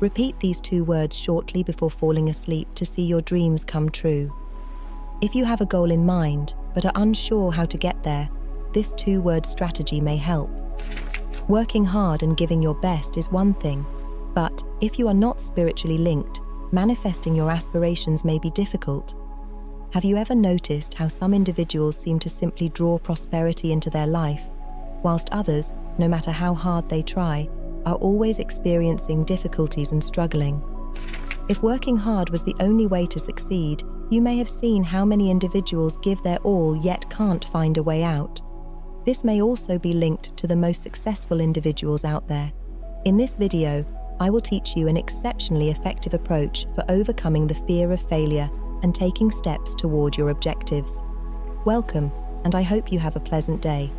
Repeat these two words shortly before falling asleep to see your dreams come true. If you have a goal in mind but are unsure how to get there, this two word strategy may help. Working hard and giving your best is one thing, but if you are not spiritually linked, manifesting your aspirations may be difficult. Have you ever noticed how some individuals seem to simply draw prosperity into their life, whilst others, no matter how hard they try, are always experiencing difficulties and struggling? If working hard was the only way to succeed, you may have seen how many individuals give their all yet can't find a way out. This may also be linked to the most successful individuals out there. In this video, I will teach you an exceptionally effective approach for overcoming the fear of failure and taking steps toward your objectives. Welcome, and I hope you have a pleasant day.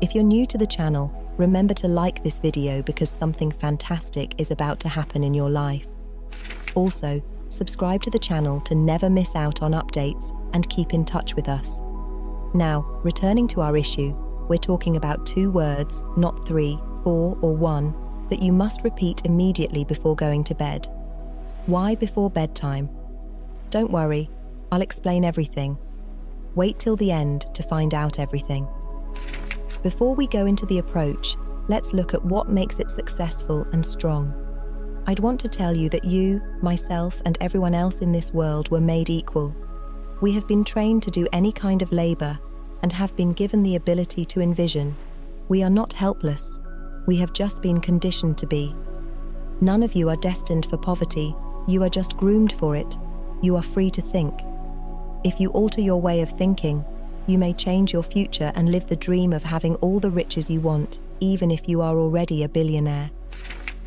If you're new to the channel, remember to like this video because something fantastic is about to happen in your life. Also, subscribe to the channel to never miss out on updates and keep in touch with us. Now, returning to our issue, we're talking about two words, not three, four, or one, that you must repeat immediately before going to bed. Why before bedtime? Don't worry, I'll explain everything. Wait till the end to find out everything. Before we go into the approach, let's look at what makes it successful and strong. I'd want to tell you that you, myself, and everyone else in this world were made equal. We have been trained to do any kind of labor and have been given the ability to envision. We are not helpless. We have just been conditioned to be. None of you are destined for poverty. You are just groomed for it. You are free to think. If you alter your way of thinking, you may change your future and live the dream of having all the riches you want, even if you are already a billionaire.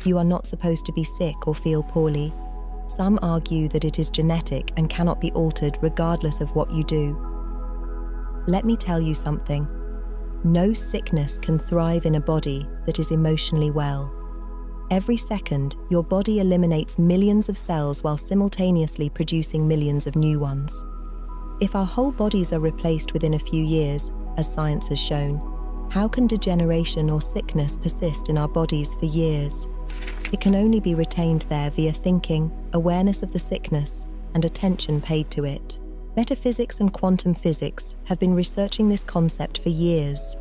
You are not supposed to be sick or feel poorly. Some argue that it is genetic and cannot be altered regardless of what you do. Let me tell you something. No sickness can thrive in a body that is emotionally well. Every second, your body eliminates millions of cells while simultaneously producing millions of new ones. If our whole bodies are replaced within a few years, as science has shown, how can degeneration or sickness persist in our bodies for years? It can only be retained there via thinking, awareness of the sickness, and attention paid to it. Metaphysics and quantum physics have been researching this concept for years,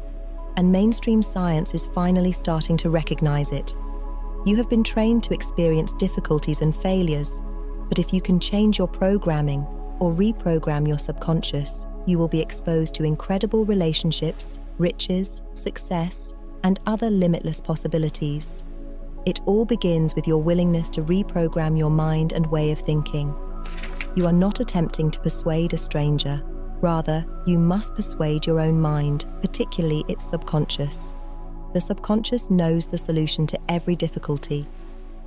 and mainstream science is finally starting to recognize it. You have been trained to experience difficulties and failures, but if you can change your programming or reprogram your subconscious, you will be exposed to incredible relationships, riches, success, and other limitless possibilities. It all begins with your willingness to reprogram your mind and way of thinking. You are not attempting to persuade a stranger. Rather, you must persuade your own mind, particularly its subconscious. The subconscious knows the solution to every difficulty.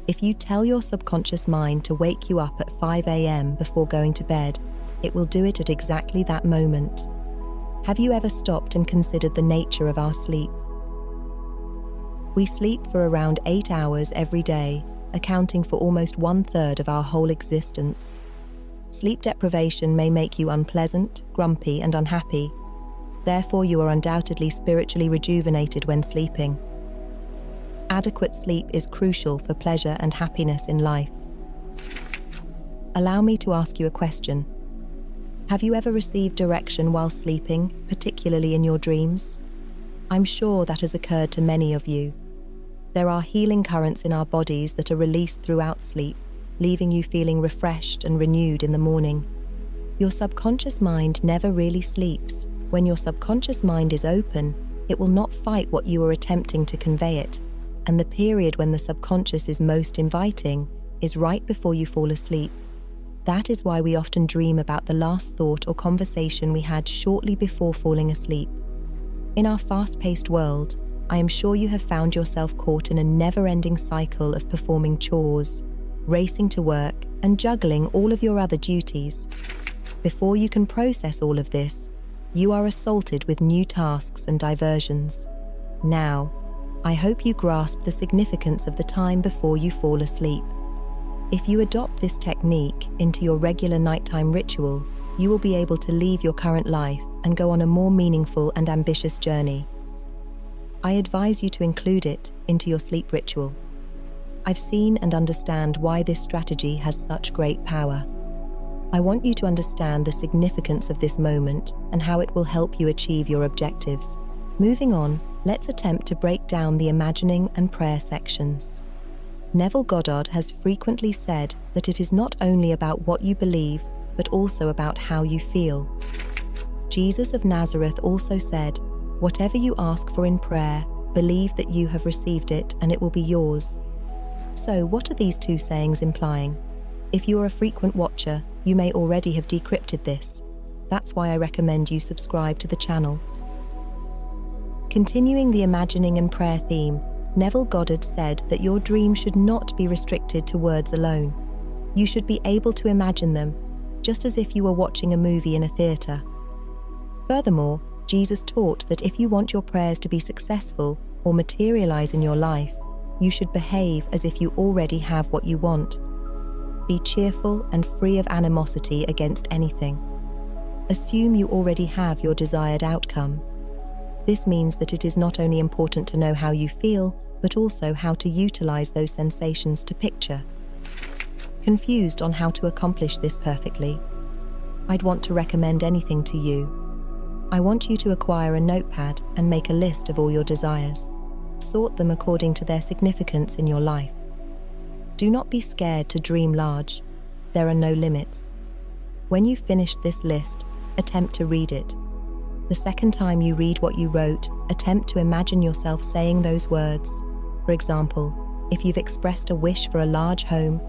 If you tell your subconscious mind to wake you up at 5 a.m. before going to bed, it will do it at exactly that moment. Have you ever stopped and considered the nature of our sleep? We sleep for around eight hours every day, accounting for almost one third of our whole existence. Sleep deprivation may make you unpleasant, grumpy, and unhappy. Therefore, you are undoubtedly spiritually rejuvenated when sleeping. Adequate sleep is crucial for pleasure and happiness in life. Allow me to ask you a question. Have you ever received direction while sleeping, particularly in your dreams? I'm sure that has occurred to many of you. There are healing currents in our bodies that are released throughout sleep, leaving you feeling refreshed and renewed in the morning. Your subconscious mind never really sleeps. When your subconscious mind is open, it will not fight what you are attempting to convey it. And the period when the subconscious is most inviting is right before you fall asleep. That is why we often dream about the last thought or conversation we had shortly before falling asleep. In our fast paced world, I am sure you have found yourself caught in a never ending cycle of performing chores, racing to work, and juggling all of your other duties. Before you can process all of this, you are assaulted with new tasks and diversions. Now, I hope you grasp the significance of the time before you fall asleep. If you adopt this technique into your regular nighttime ritual, you will be able to leave your current life and go on a more meaningful and ambitious journey. I advise you to include it into your sleep ritual. I've seen and understand why this strategy has such great power. I want you to understand the significance of this moment and how it will help you achieve your objectives. Moving on, let's attempt to break down the imagining and prayer sections. Neville Goddard has frequently said that it is not only about what you believe, but also about how you feel. Jesus of Nazareth also said, Whatever you ask for in prayer, believe that you have received it and it will be yours. So, what are these two sayings implying? If you are a frequent watcher, you may already have decrypted this. That's why I recommend you subscribe to the channel. Continuing the imagining and prayer theme, Neville Goddard said that your dream should not be restricted to words alone. You should be able to imagine them, just as if you were watching a movie in a theatre. Furthermore, Jesus taught that if you want your prayers to be successful or materialize in your life, you should behave as if you already have what you want. Be cheerful and free of animosity against anything. Assume you already have your desired outcome. This means that it is not only important to know how you feel, but also how to utilize those sensations to picture. Confused on how to accomplish this perfectly? I'd want to recommend anything to you. I want you to acquire a notepad and make a list of all your desires. Sort them according to their significance in your life. Do not be scared to dream large. There are no limits. When you've finished this list, attempt to read it. The second time you read what you wrote, attempt to imagine yourself saying those words. For example, if you've expressed a wish for a large home,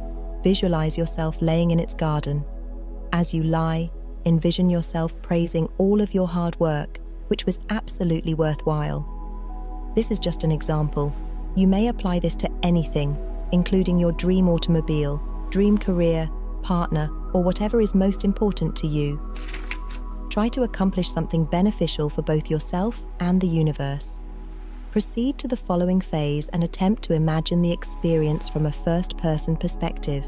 visualize yourself laying in its garden. As you lie, envision yourself praising all of your hard work, which was absolutely worthwhile. This is just an example. You may apply this to anything, including your dream automobile, dream career, partner, or whatever is most important to you. Try to accomplish something beneficial for both yourself and the universe. Proceed to the following phase and attempt to imagine the experience from a first person perspective.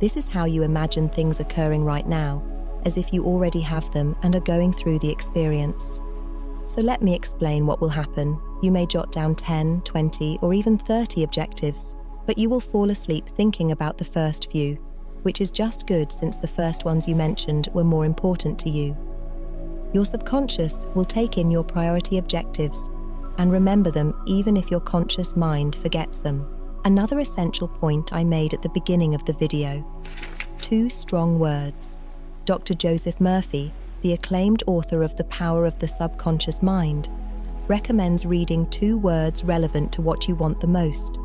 This is how you imagine things occurring right now, as if you already have them and are going through the experience. So let me explain what will happen. You may jot down 10, 20, or even 30 objectives but you will fall asleep thinking about the first few, which is just good since the first ones you mentioned were more important to you. Your subconscious will take in your priority objectives and remember them even if your conscious mind forgets them. Another essential point I made at the beginning of the video. Two strong words. Dr. Joseph Murphy, the acclaimed author of The Power of the Subconscious Mind, recommends reading two words relevant to what you want the most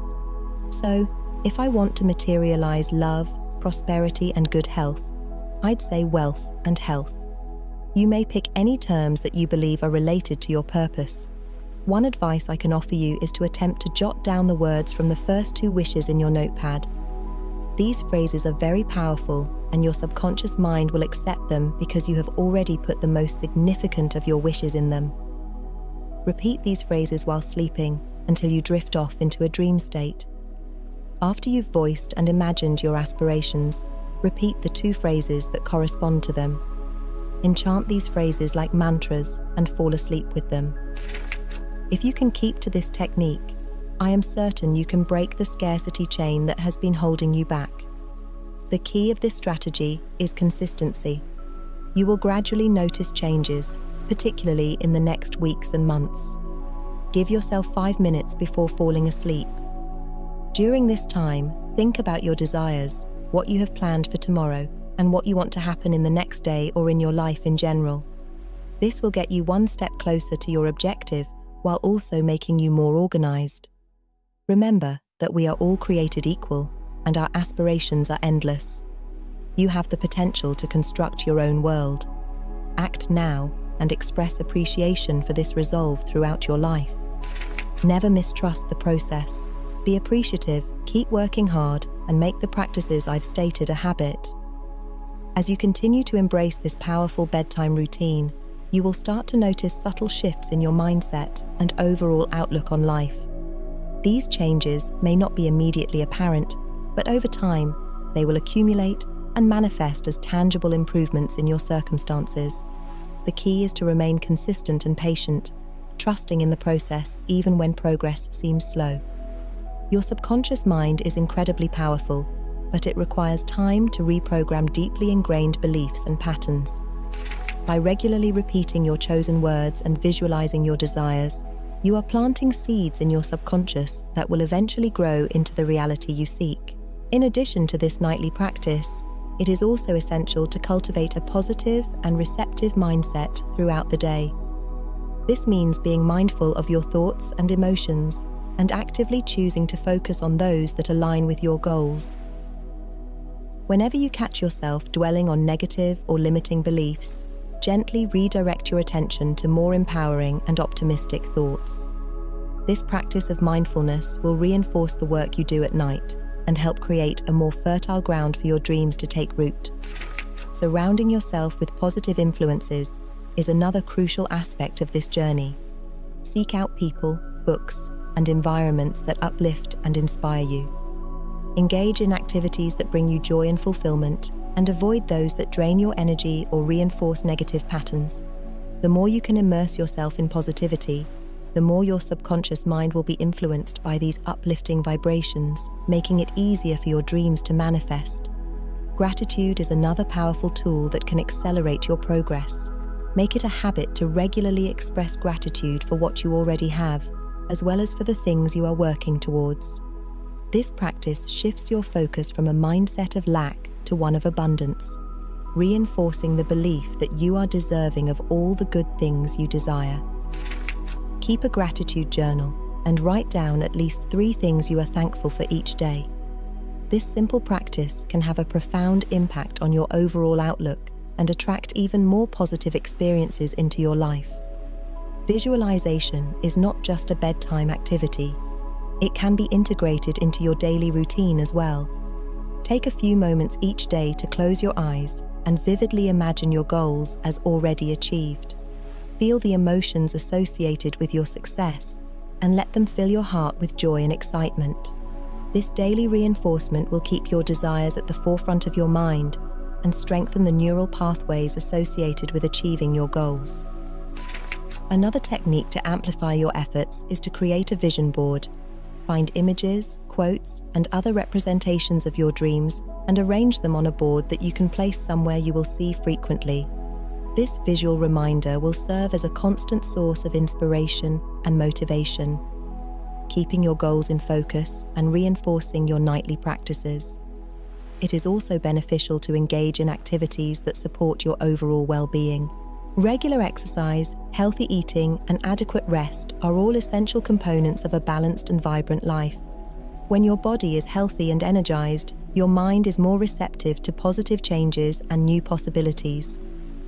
so, if I want to materialize love, prosperity, and good health, I'd say wealth and health. You may pick any terms that you believe are related to your purpose. One advice I can offer you is to attempt to jot down the words from the first two wishes in your notepad. These phrases are very powerful, and your subconscious mind will accept them because you have already put the most significant of your wishes in them. Repeat these phrases while sleeping until you drift off into a dream state. After you've voiced and imagined your aspirations, repeat the two phrases that correspond to them. Enchant these phrases like mantras and fall asleep with them. If you can keep to this technique, I am certain you can break the scarcity chain that has been holding you back. The key of this strategy is consistency. You will gradually notice changes, particularly in the next weeks and months. Give yourself five minutes before falling asleep during this time, think about your desires, what you have planned for tomorrow, and what you want to happen in the next day or in your life in general. This will get you one step closer to your objective while also making you more organized. Remember that we are all created equal and our aspirations are endless. You have the potential to construct your own world. Act now and express appreciation for this resolve throughout your life. Never mistrust the process be appreciative, keep working hard, and make the practices I've stated a habit. As you continue to embrace this powerful bedtime routine, you will start to notice subtle shifts in your mindset and overall outlook on life. These changes may not be immediately apparent, but over time, they will accumulate and manifest as tangible improvements in your circumstances. The key is to remain consistent and patient, trusting in the process even when progress seems slow. Your subconscious mind is incredibly powerful, but it requires time to reprogram deeply ingrained beliefs and patterns. By regularly repeating your chosen words and visualizing your desires, you are planting seeds in your subconscious that will eventually grow into the reality you seek. In addition to this nightly practice, it is also essential to cultivate a positive and receptive mindset throughout the day. This means being mindful of your thoughts and emotions and actively choosing to focus on those that align with your goals. Whenever you catch yourself dwelling on negative or limiting beliefs, gently redirect your attention to more empowering and optimistic thoughts. This practice of mindfulness will reinforce the work you do at night and help create a more fertile ground for your dreams to take root. Surrounding yourself with positive influences is another crucial aspect of this journey. Seek out people, books, and environments that uplift and inspire you. Engage in activities that bring you joy and fulfillment, and avoid those that drain your energy or reinforce negative patterns. The more you can immerse yourself in positivity, the more your subconscious mind will be influenced by these uplifting vibrations, making it easier for your dreams to manifest. Gratitude is another powerful tool that can accelerate your progress. Make it a habit to regularly express gratitude for what you already have, as well as for the things you are working towards. This practice shifts your focus from a mindset of lack to one of abundance, reinforcing the belief that you are deserving of all the good things you desire. Keep a gratitude journal and write down at least three things you are thankful for each day. This simple practice can have a profound impact on your overall outlook and attract even more positive experiences into your life. Visualization is not just a bedtime activity, it can be integrated into your daily routine as well. Take a few moments each day to close your eyes and vividly imagine your goals as already achieved. Feel the emotions associated with your success and let them fill your heart with joy and excitement. This daily reinforcement will keep your desires at the forefront of your mind and strengthen the neural pathways associated with achieving your goals. Another technique to amplify your efforts is to create a vision board. Find images, quotes, and other representations of your dreams and arrange them on a board that you can place somewhere you will see frequently. This visual reminder will serve as a constant source of inspiration and motivation, keeping your goals in focus and reinforcing your nightly practices. It is also beneficial to engage in activities that support your overall well being. Regular exercise, healthy eating, and adequate rest are all essential components of a balanced and vibrant life. When your body is healthy and energized, your mind is more receptive to positive changes and new possibilities.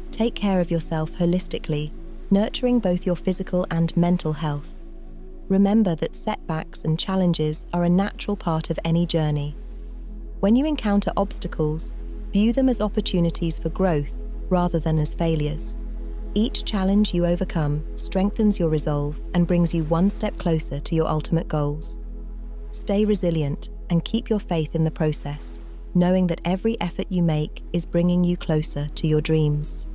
Take care of yourself holistically, nurturing both your physical and mental health. Remember that setbacks and challenges are a natural part of any journey. When you encounter obstacles, view them as opportunities for growth rather than as failures. Each challenge you overcome strengthens your resolve and brings you one step closer to your ultimate goals. Stay resilient and keep your faith in the process, knowing that every effort you make is bringing you closer to your dreams.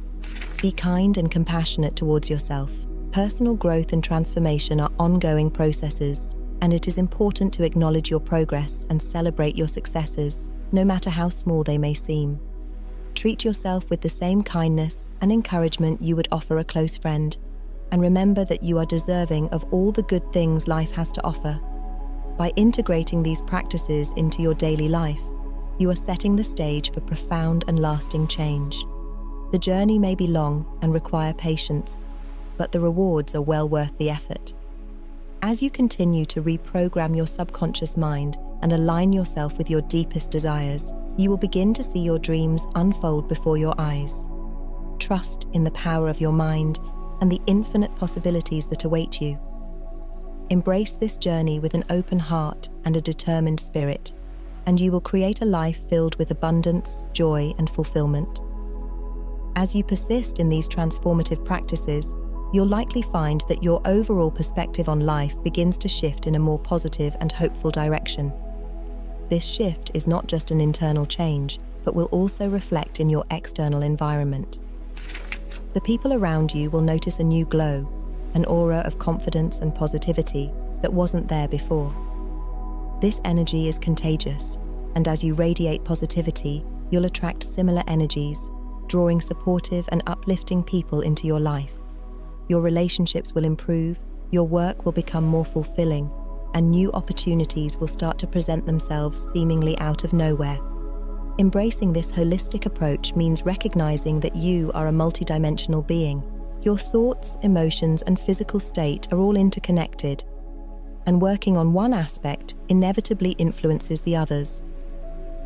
Be kind and compassionate towards yourself. Personal growth and transformation are ongoing processes, and it is important to acknowledge your progress and celebrate your successes, no matter how small they may seem. Treat yourself with the same kindness and encouragement you would offer a close friend, and remember that you are deserving of all the good things life has to offer. By integrating these practices into your daily life, you are setting the stage for profound and lasting change. The journey may be long and require patience, but the rewards are well worth the effort. As you continue to reprogram your subconscious mind and align yourself with your deepest desires, you will begin to see your dreams unfold before your eyes. Trust in the power of your mind and the infinite possibilities that await you. Embrace this journey with an open heart and a determined spirit, and you will create a life filled with abundance, joy, and fulfillment. As you persist in these transformative practices, you'll likely find that your overall perspective on life begins to shift in a more positive and hopeful direction. This shift is not just an internal change, but will also reflect in your external environment. The people around you will notice a new glow, an aura of confidence and positivity that wasn't there before. This energy is contagious, and as you radiate positivity, you'll attract similar energies, drawing supportive and uplifting people into your life. Your relationships will improve, your work will become more fulfilling, and new opportunities will start to present themselves seemingly out of nowhere. Embracing this holistic approach means recognizing that you are a multidimensional being. Your thoughts, emotions, and physical state are all interconnected, and working on one aspect inevitably influences the others.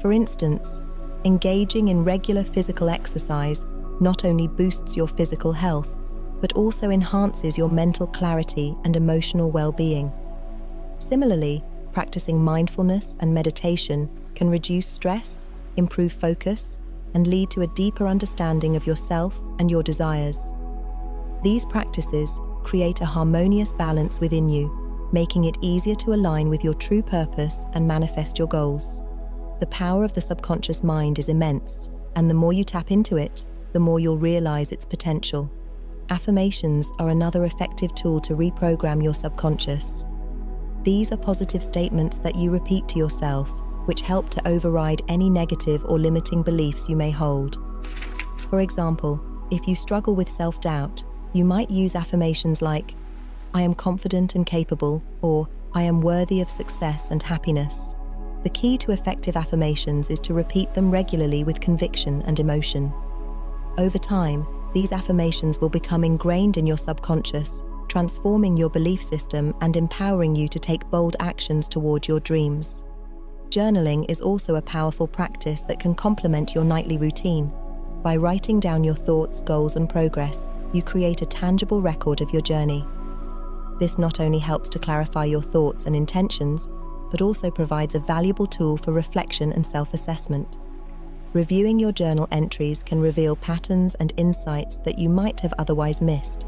For instance, engaging in regular physical exercise not only boosts your physical health, but also enhances your mental clarity and emotional well being. Similarly, practicing mindfulness and meditation can reduce stress improve focus, and lead to a deeper understanding of yourself and your desires. These practices create a harmonious balance within you, making it easier to align with your true purpose and manifest your goals. The power of the subconscious mind is immense, and the more you tap into it, the more you'll realize its potential. Affirmations are another effective tool to reprogram your subconscious. These are positive statements that you repeat to yourself which help to override any negative or limiting beliefs you may hold. For example, if you struggle with self doubt, you might use affirmations like, I am confident and capable, or I am worthy of success and happiness. The key to effective affirmations is to repeat them regularly with conviction and emotion. Over time, these affirmations will become ingrained in your subconscious, transforming your belief system and empowering you to take bold actions toward your dreams. Journaling is also a powerful practice that can complement your nightly routine. By writing down your thoughts, goals, and progress, you create a tangible record of your journey. This not only helps to clarify your thoughts and intentions, but also provides a valuable tool for reflection and self assessment. Reviewing your journal entries can reveal patterns and insights that you might have otherwise missed,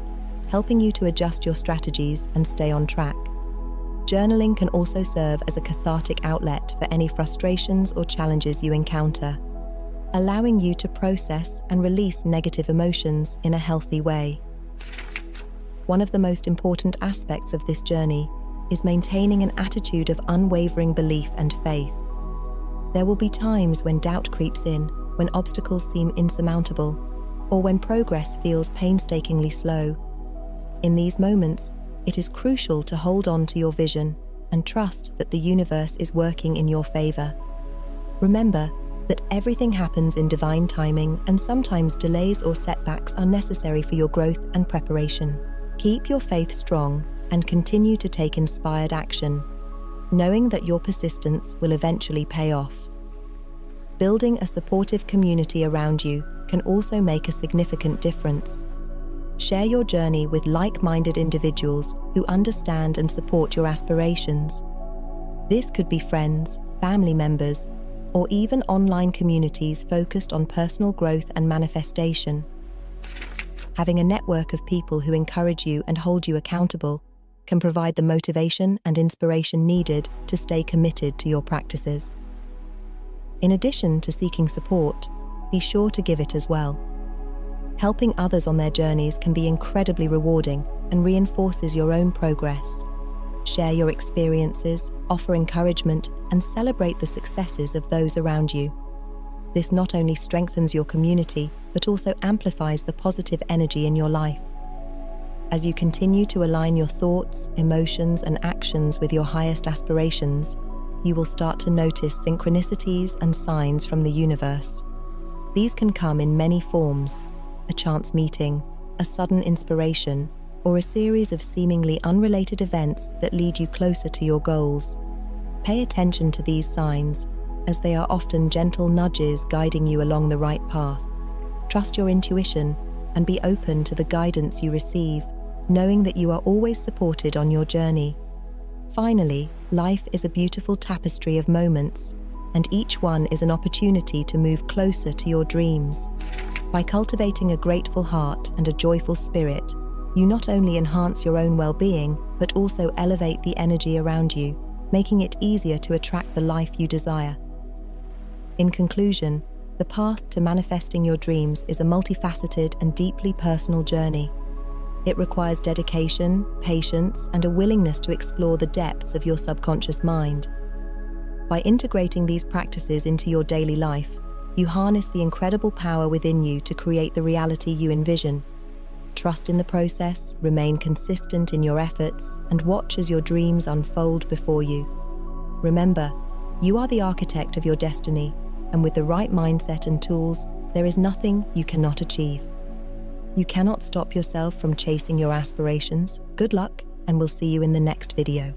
helping you to adjust your strategies and stay on track. Journaling can also serve as a cathartic outlet for any frustrations or challenges you encounter, allowing you to process and release negative emotions in a healthy way. One of the most important aspects of this journey is maintaining an attitude of unwavering belief and faith. There will be times when doubt creeps in, when obstacles seem insurmountable, or when progress feels painstakingly slow. In these moments, it is crucial to hold on to your vision and trust that the universe is working in your favor. Remember that everything happens in divine timing, and sometimes delays or setbacks are necessary for your growth and preparation. Keep your faith strong and continue to take inspired action, knowing that your persistence will eventually pay off. Building a supportive community around you can also make a significant difference. Share your journey with like minded individuals who understand and support your aspirations. This could be friends, family members, or even online communities focused on personal growth and manifestation. Having a network of people who encourage you and hold you accountable can provide the motivation and inspiration needed to stay committed to your practices. In addition to seeking support, be sure to give it as well. Helping others on their journeys can be incredibly rewarding and reinforces your own progress. Share your experiences, offer encouragement, and celebrate the successes of those around you. This not only strengthens your community, but also amplifies the positive energy in your life. As you continue to align your thoughts, emotions, and actions with your highest aspirations, you will start to notice synchronicities and signs from the universe. These can come in many forms a chance meeting, a sudden inspiration, or a series of seemingly unrelated events that lead you closer to your goals. Pay attention to these signs, as they are often gentle nudges guiding you along the right path. Trust your intuition and be open to the guidance you receive, knowing that you are always supported on your journey. Finally, life is a beautiful tapestry of moments, and each one is an opportunity to move closer to your dreams. By cultivating a grateful heart and a joyful spirit, you not only enhance your own well being, but also elevate the energy around you, making it easier to attract the life you desire. In conclusion, the path to manifesting your dreams is a multifaceted and deeply personal journey. It requires dedication, patience, and a willingness to explore the depths of your subconscious mind. By integrating these practices into your daily life, you harness the incredible power within you to create the reality you envision. Trust in the process, remain consistent in your efforts, and watch as your dreams unfold before you. Remember, you are the architect of your destiny, and with the right mindset and tools, there is nothing you cannot achieve. You cannot stop yourself from chasing your aspirations. Good luck, and we'll see you in the next video.